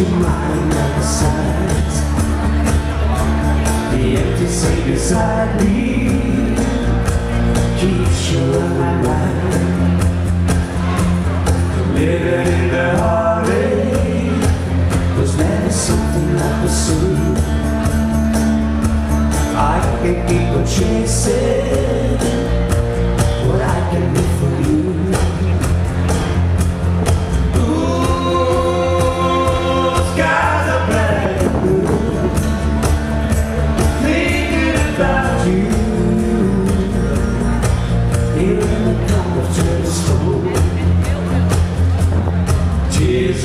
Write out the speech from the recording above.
to side. The empty seat beside me Keeps you alive. Living in the heartache Was never something I pursued I can keep on chasing.